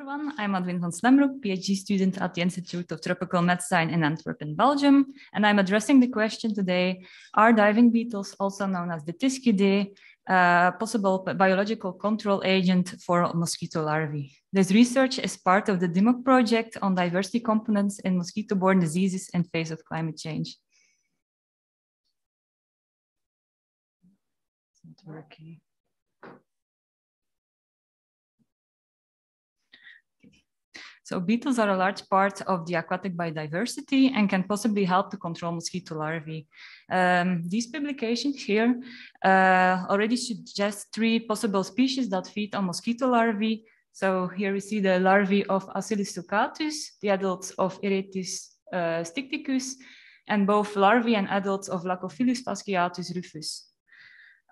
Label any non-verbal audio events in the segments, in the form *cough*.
everyone. I'm Adwine Vanslembrouck, PhD student at the Institute of Tropical Medicine in Antwerp in Belgium. And I'm addressing the question today, are diving beetles, also known as Dytiscidae, a uh, possible biological control agent for mosquito larvae? This research is part of the DIMOC project on diversity components in mosquito-borne diseases in face of climate change. It's not working. So beetles are a large part of the aquatic biodiversity and can possibly help to control mosquito larvae. Um, these publications here uh, already suggest three possible species that feed on mosquito larvae. So here we see the larvae of Acilus sulcatus, the adults of Eretes uh, and both larvae and adults of Laccophilus fasciatus rufus.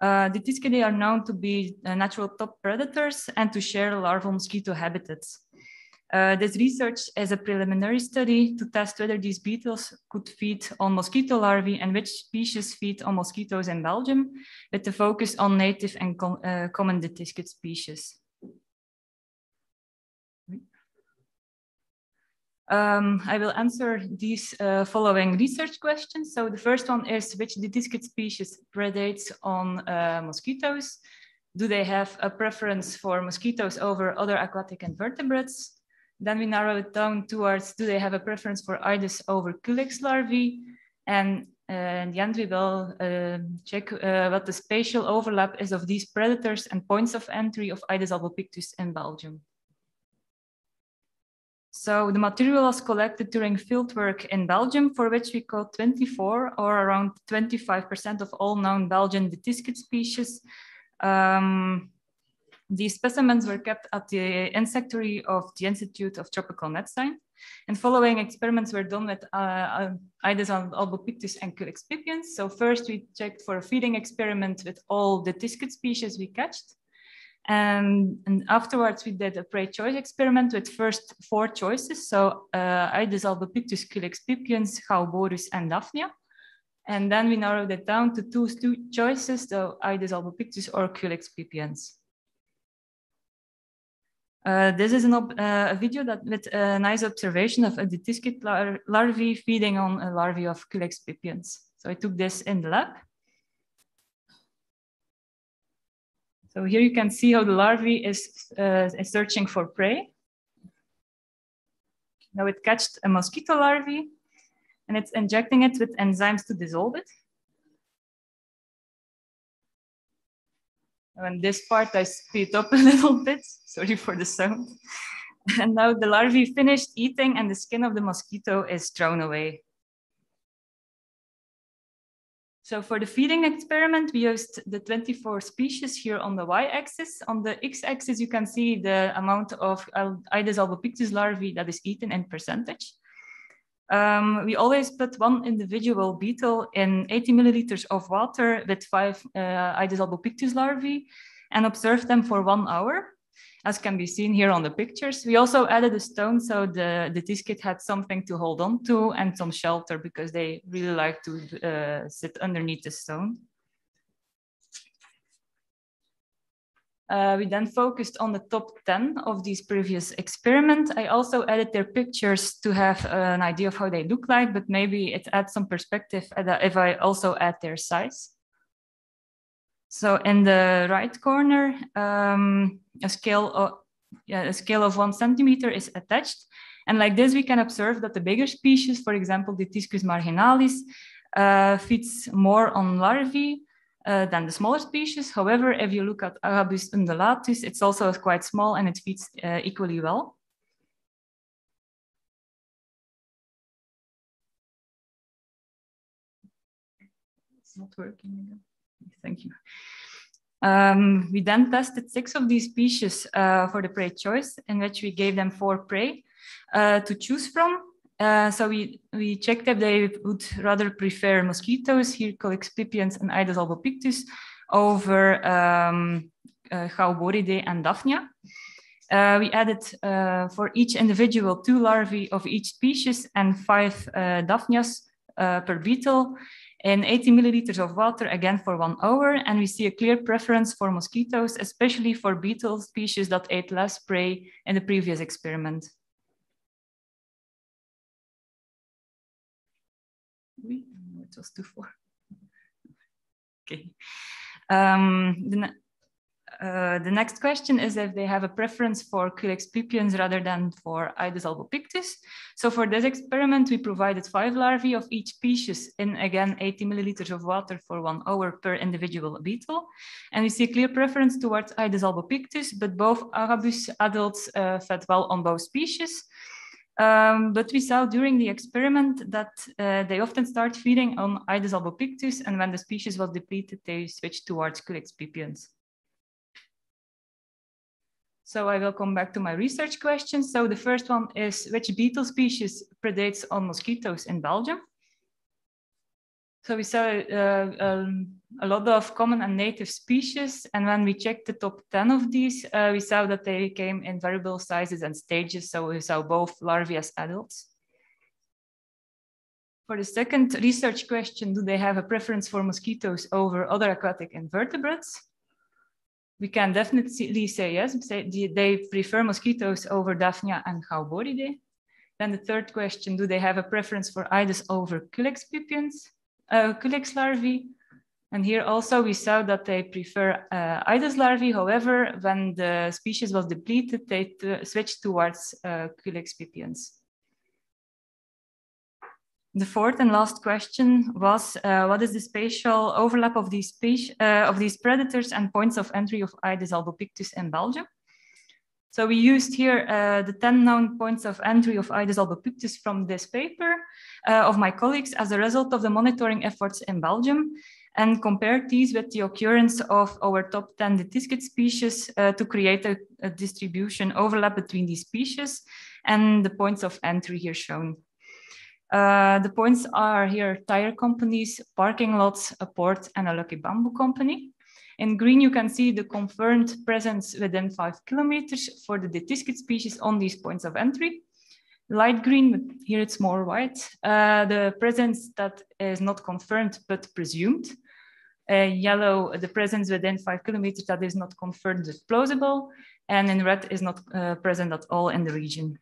Uh, Dytiscidae are known to be uh, natural top predators and to share larval mosquito habitats. Uh, this research is a preliminary study to test whether these beetles could feed on mosquito larvae and which species feed on mosquitoes in Belgium, with the focus on native and com uh, common dytiscid species. Um, I will answer these uh, following research questions. So the first one is which dytiscid species predates on uh, mosquitoes? Do they have a preference for mosquitoes over other aquatic invertebrates? Then we narrow it down towards do they have a preference for Aedes over Culex larvae? And uh, in the end, we will uh, check uh, what the spatial overlap is of these predators and points of entry of Aedes albopictus in Belgium. So the material was collected during fieldwork in Belgium, for which we caught 24 or around 25% of all known Belgian dytiscid species. Um, these specimens were kept at the insectary of the Institute of Tropical Medicine. And following experiments were done with uh, uh Aedes albopictus and Culex pipiens. So first we checked for a feeding experiment with all the dytiscid species we catched. And, and, afterwards we did a prey choice experiment with first four choices. So uh, Aedes albopictus, Culex pipiens, Chaoborus, and Daphnia. And then we narrowed it down to two, two choices, so Aedes albopictus or Culex pipiens. Uh, this is an uh, a video that with a nice observation of a dytiscid lar larvae feeding on a larvae of Culex pipiens. So I took this in the lab. So here you can see how the larvae is, uh, is searching for prey. Now it catched a mosquito larvae and it's injecting it with enzymes to dissolve it. And this part I speed up *laughs* a little bit, sorry for the sound. *laughs* And now the larvae finished eating and the skin of the mosquito is thrown away. So for the feeding experiment, we used the 24 species here on the y-axis. On the x-axis, you can see the amount of Aedes albopictus larvae that is eaten in percentage. Um, we always put one individual beetle in 80 milliliters of water with five uh, Aedes albopictus larvae and observe them for one hour, as can be seen here on the pictures. We also added a stone so the, the tiscid had something to hold on to and some shelter because they really like to uh, sit underneath the stone. Uh, we then focused on the top 10 of these previous experiments. I also added their pictures to have an idea of how they look like, but maybe it adds some perspective if I also add their size. So in the right corner, um, a, scale of, yeah, a scale of one centimeter is attached. And like this, we can observe that the bigger species, for example, the Dytiscus marginalis, uh, feeds more on larvae uh, than the smaller species. However, if you look at Agabus undulatus, it's also quite small and it feeds uh, equally well. It's not working again. Thank you. Um, we then tested six of these species uh, for the prey choice, in which we gave them four prey uh, to choose from. Uh, so we, we checked if they would rather prefer mosquitoes, here Culex pipiens and Aedes albopictus, over um, uh, and Daphnia. Uh, we added uh, for each individual two larvae of each species and five uh, Daphnias uh, per beetle. in 80 milliliters of water, again for one hour. And we see a clear preference for mosquitoes, especially for beetle species that ate less prey in the previous experiment. It was two four. *laughs* okay. Um, the, uh, the next question is if they have a preference for Culex pipiens rather than for Aedes albopictus. So for this experiment, we provided five larvae of each species in, again, 80 milliliters of water for one hour per individual beetle. And we see a clear preference towards Aedes albopictus, but both Agabus adults uh, fed well on both species. Um, but we saw during the experiment that uh, they often start feeding on Aedes albopictus, and when the species was depleted, they switched towards Culex pipiens. So I will come back to my research questions. So the first one is which beetle species predates on mosquitoes in Belgium? So we saw uh, um, a lot of common and native species. And when we checked the top 10 of these, uh, we saw that they came in variable sizes and stages. So we saw both larvae as adults. For the second research question, do they have a preference for mosquitoes over other aquatic invertebrates? we can definitely say yes. They prefer mosquitoes over Daphnia and Chaoboridae. Then the third question, do they have a preference for Aedes over Culex pipiens, uh, Culex larvae? And here also we saw that they prefer uh, Aedes larvae. However, when the species was depleted, they switched towards uh, Culex pipiens. The fourth and last question was, uh, what is the spatial overlap of these, uh, of these predators and points of entry of Aedes albopictus in Belgium? So we used here uh, the 10 known points of entry of Aedes albopictus from this paper uh, of my colleagues as a result of the monitoring efforts in Belgium and compared these with the occurrence of our top 10 Dytiscid species uh, to create a, a distribution overlap between these species and the points of entry here shown. Uh, the points are here tire companies, parking lots, a port, and a lucky bamboo company. In green, you can see the confirmed presence within five kilometers for the Dytiscid species on these points of entry. Light green, but here it's more white, uh, the presence that is not confirmed but presumed. Uh, yellow, the presence within five kilometers that is not confirmed but plausible. And in red is not uh, present at all in the region.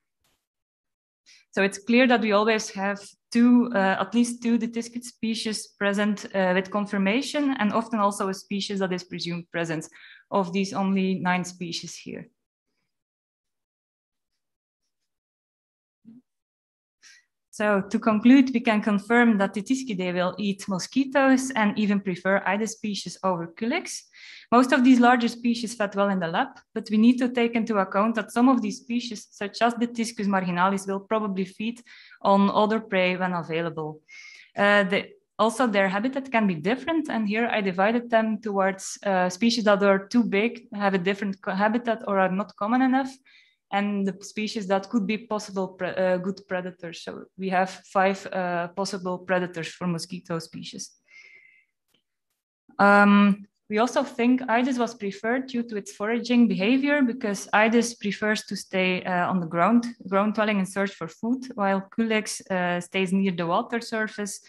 So it's clear that we always have two, uh, at least two Dytiscid species present uh, with confirmation and often also a species that is presumed present of these only nine species here. So to conclude, we can confirm that the Dytiscidae will eat mosquitoes and even prefer Aedes species over Culex. Most of these larger species fed well in the lab, but we need to take into account that some of these species, such as the Dytiscus marginalis, will probably feed on other prey when available. Uh, the, also, their habitat can be different, and here I divided them towards uh, species that are too big, have a different habitat, or are not common enough, and the species that could be possible pre uh, good predators. So we have five uh, possible predators for mosquito species. Um, we also think Aedes was preferred due to its foraging behavior because Aedes prefers to stay uh, on the ground, ground dwelling and search for food, while Culex uh, stays near the water surface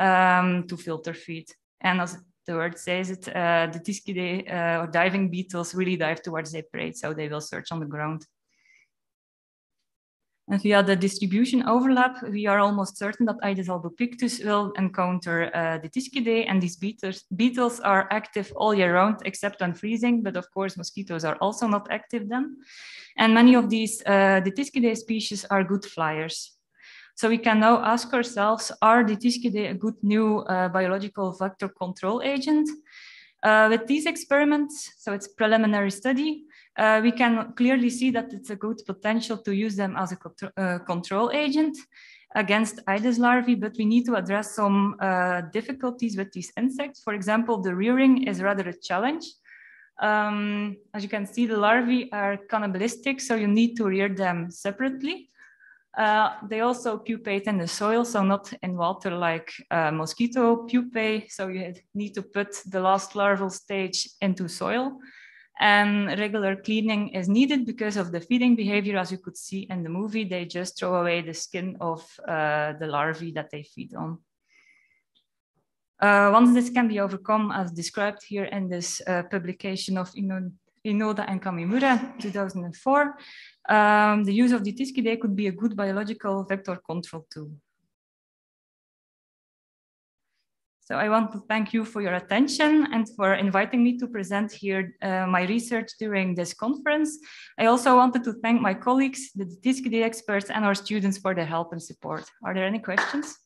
um, to filter feed. And as the word says it, uh, the Dytiscidae uh, or diving beetles really dive towards their prey, so they will search on the ground. And via the distribution overlap, we are almost certain that Aedes albopictus will encounter uh, the Dytiscidae, and these beetles, beetles are active all year round, except when freezing, but of course mosquitoes are also not active then. And many of these uh, Dytiscidae species are good flyers. So we can now ask ourselves, are Dytiscidae a good new uh, biological vector control agent? Uh, with these experiments, so it's preliminary study, uh, we can clearly see that it's a good potential to use them as a uh, control agent against Aedes larvae, but we need to address some uh, difficulties with these insects. For example, the rearing is rather a challenge. Um, as you can see, the larvae are cannibalistic, so you need to rear them separately. Uh, they also pupate in the soil, so not in water like uh, mosquito pupae. So you need to put the last larval stage into soil. And regular cleaning is needed because of the feeding behavior. As you could see in the movie, they just throw away the skin of uh, the larvae that they feed on. Uh, once this can be overcome, as described here in this uh, publication of Ino Inoda and Kamimura, 2004, um, the use of Dytiscidae could be a good biological vector control tool. So I want to thank you for your attention and for inviting me to present here uh, my research during this conference. I also wanted to thank my colleagues, the Dytiscidae experts and our students for their help and support. Are there any questions?